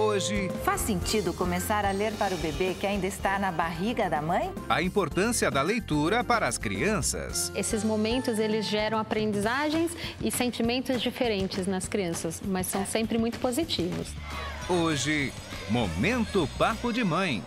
Hoje, Faz sentido começar a ler para o bebê que ainda está na barriga da mãe? a importância da leitura para as crianças. Esses momentos eles geram aprendizagens e sentimentos diferentes nas crianças, mas são sempre muito positivos. Hoje, Momento Papo de Mãe.